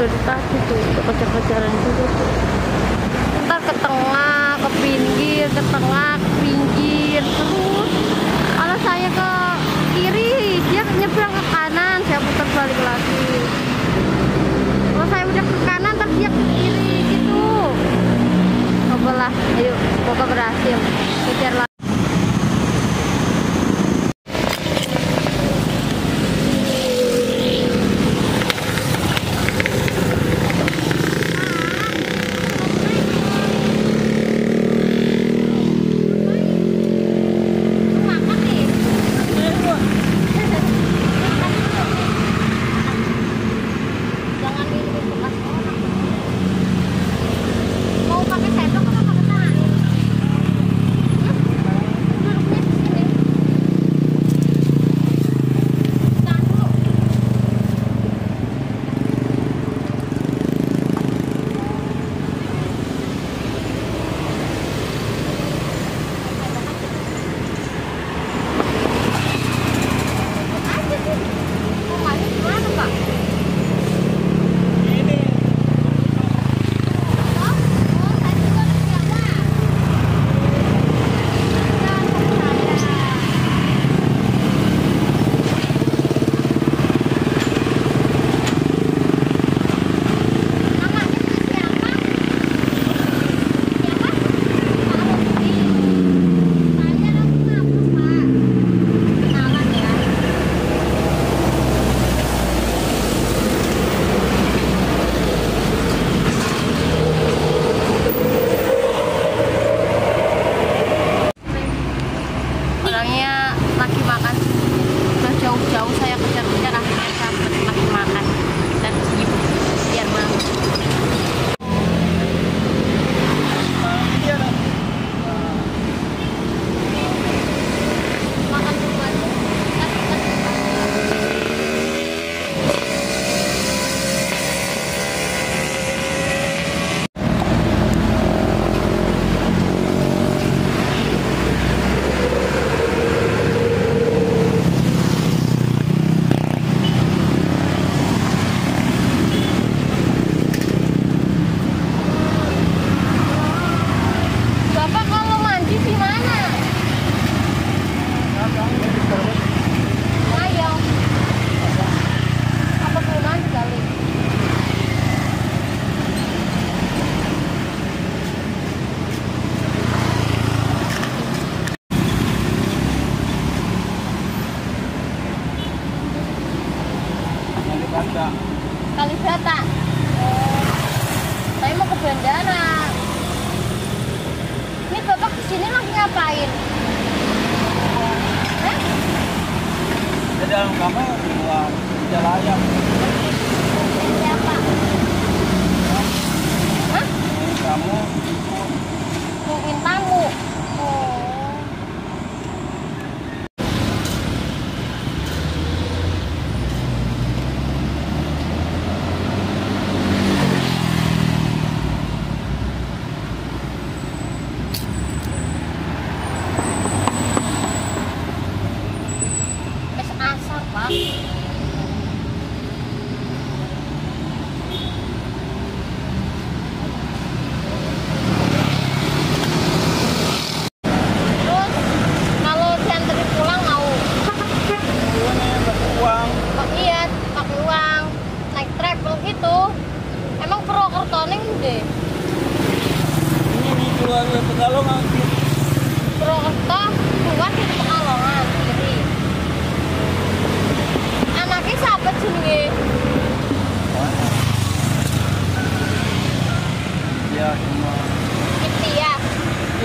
autoritário. ngapain? Hah? Di dalam kamar di luar, di jalan ayam. Siapa? Hah? Kamu. Mungkin tamu.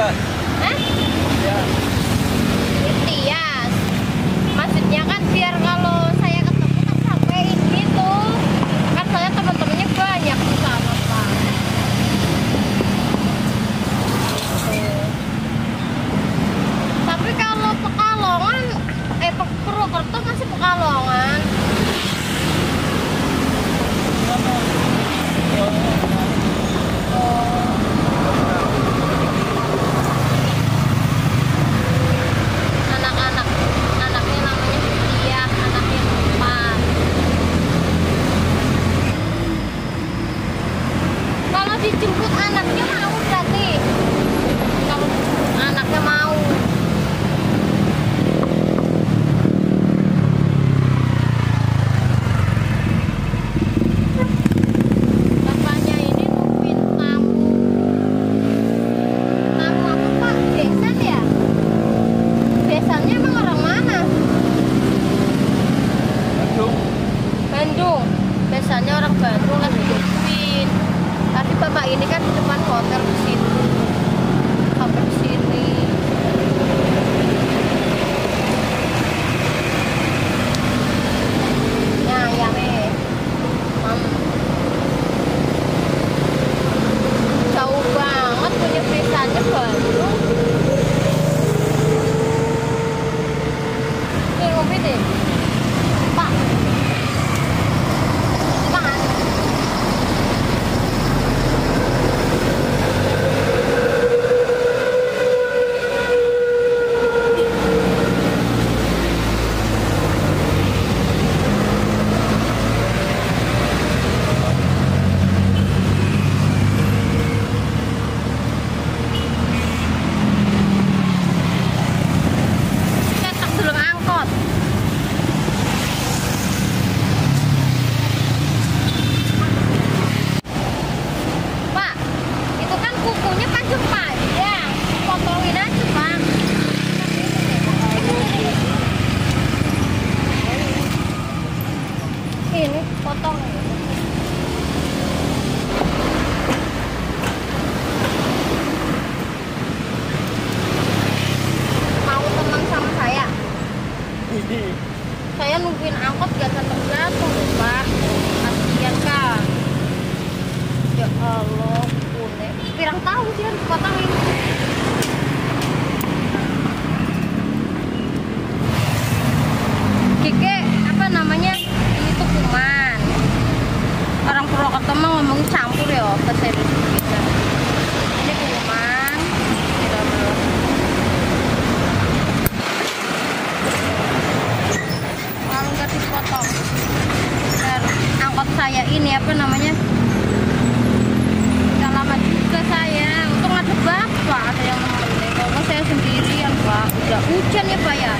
Yeah. ini kan di depan konter di kayak ini apa namanya? Gak lama juga saya untung ada bapak ada yang nemenin kalau saya sendiri yang pak udah hujan ya pak ya?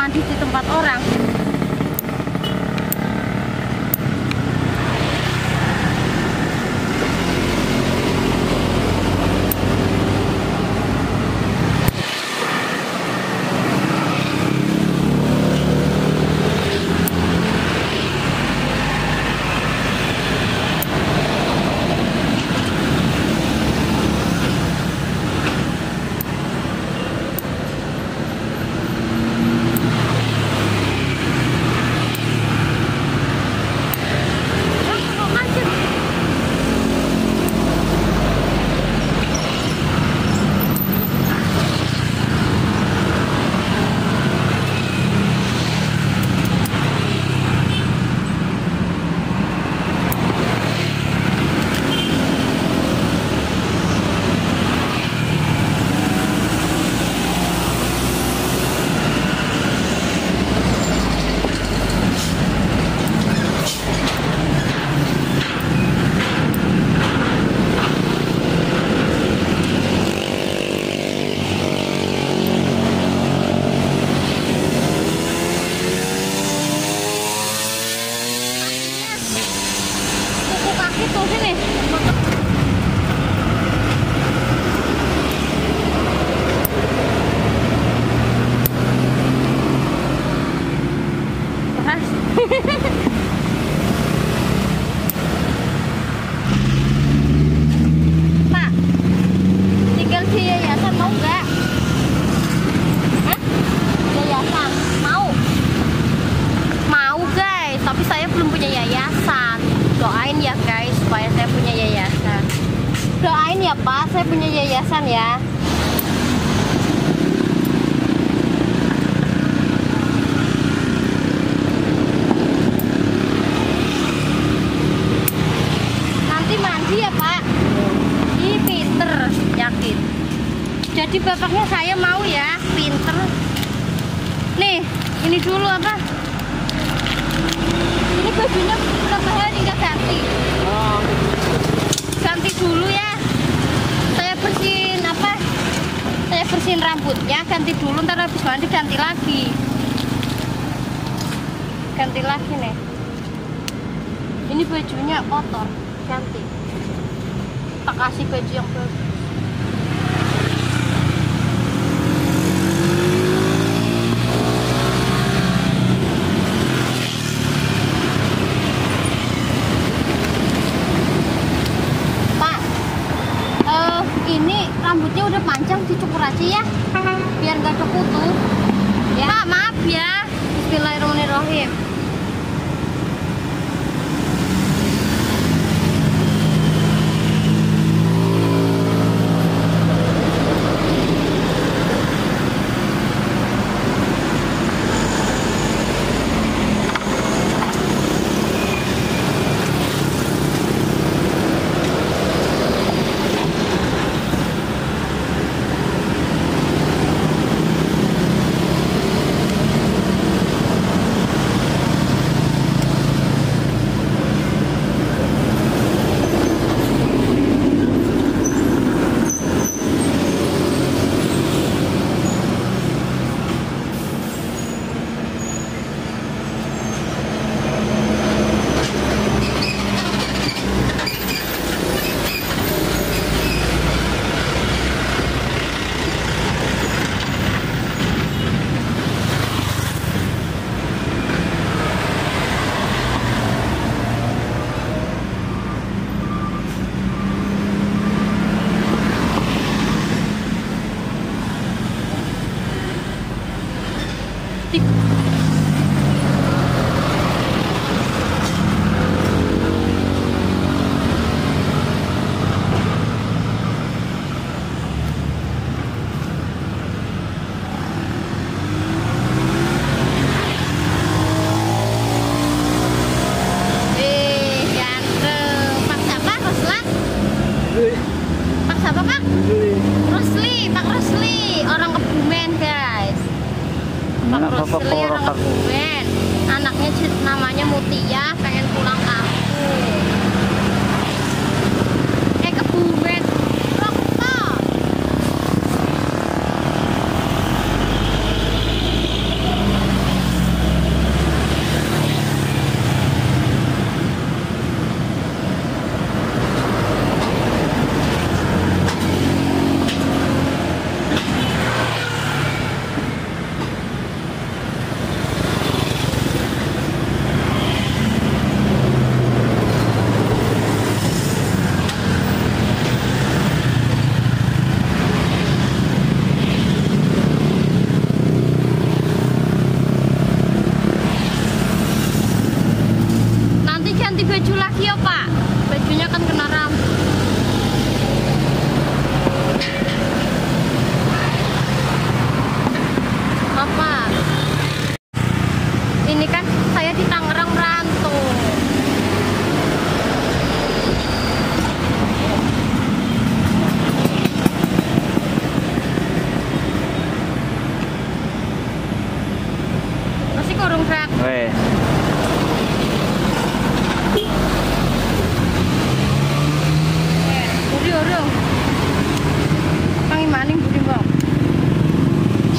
mandi di tempat orang ya Pak, saya punya yayasan ya. Nanti mandi ya Pak. Ih pinter, yakin. Jadi bapaknya saya mau ya, pinter. Nih, ini dulu apa? Ini bajunya berapa hari nggak ganti? Ganti dulu ya. Saya bersihin apa? Saya bersihin rambutnya, ganti dulu ntar habis mandi ganti lagi. Ganti lagi nih. Ini bajunya kotor, ganti. Tak kasih baju yang bagus. Eh ini rambutnya udah panjang dicukur aja ya, biar nggak ada kutu. Ya, Pak, maaf ya. Bismillahirrahmanirrahim. Tik.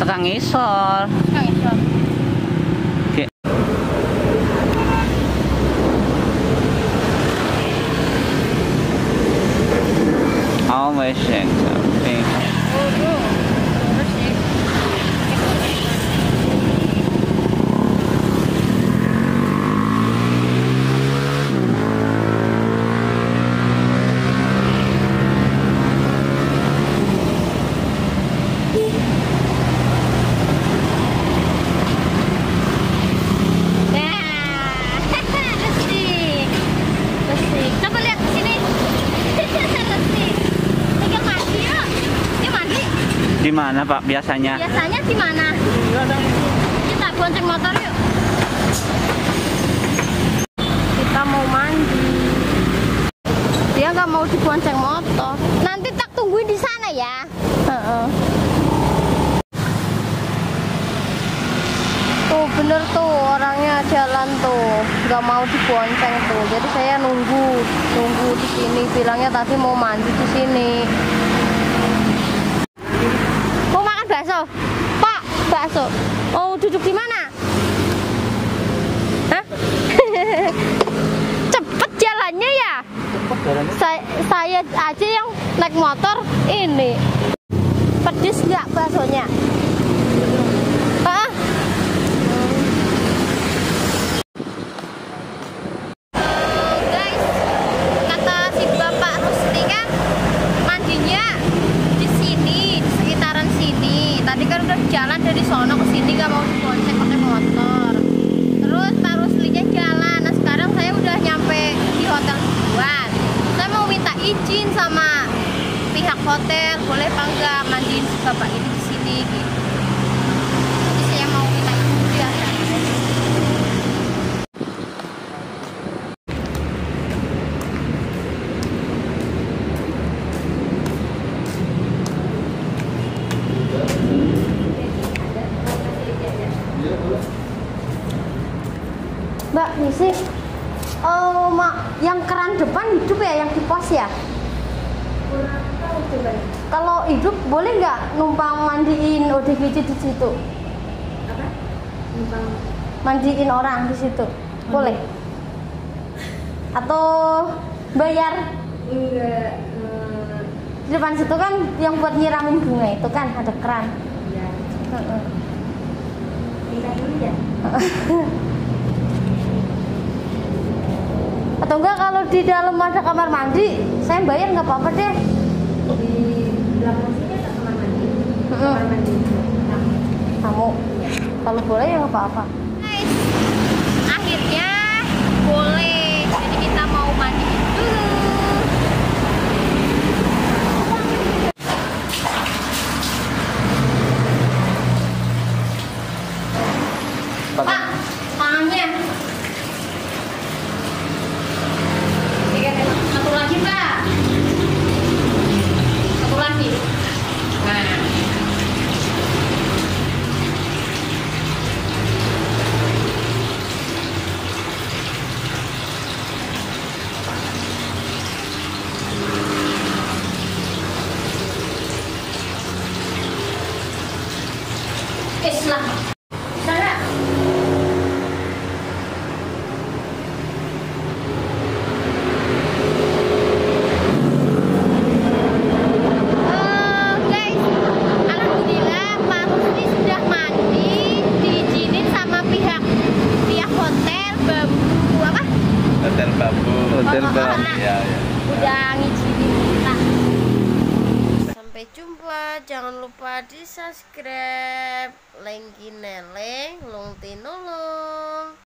Sekang isor. Kang iso. Di mana Pak biasanya? Biasanya di mana? Kita bonceng motor yuk. Kita mau mandi. Dia nggak mau dibonceng motor. Nanti tak tungguin di sana ya. Heeh. Tuh bener tuh orangnya jalan tuh nggak mau dibonceng tuh. Jadi saya nunggu nunggu di sini. Bilangnya tadi mau mandi di sini. Mau makan bakso? Pak, bakso. Oh, duduk di mana? Hah? Cepet jalannya ya? Saya, saya aja yang naik motor ini. Pedes nggak baksonya? Hah? guys, kata si Bapak Rusli kan mandinya di sini, di sekitaran sini. Tadi kan udah jalan dari sono ke sini nggak mau dibonceng pakai motor. Terus Pak Ruslinya jalan. Nah sekarang saya udah nyampe di hotel duluan. Saya mau minta izin sama pihak hotel, boleh apa enggak mandiin si Bapak ini di sini gitu. Jadi saya mau minta izin dia. Mbak, misi. Oh, mak, yang keran depan hidup ya, yang di pos ya? Kalau hidup boleh nggak numpang mandiin ODGJ di situ? apa numpang Mandiin orang di situ, boleh? Atau bayar enggak eh, di depan situ kan yang buat nyiramin bunga itu kan ada keran. ya Heeh. dulu ya Atau enggak kalau di dalam ada kamar mandi, saya bayar nggak apa-apa deh. di belakang sini ada kamar mandi Mm-mm. Kamar mandi Kamu kalau boleh ya apa-apa. Guys, akhirnya boleh. Jadi kita mau mandi dulu. Pak, tangannya. Satu lagi, Pak. Satu lagi. Nah. Islam. Sana.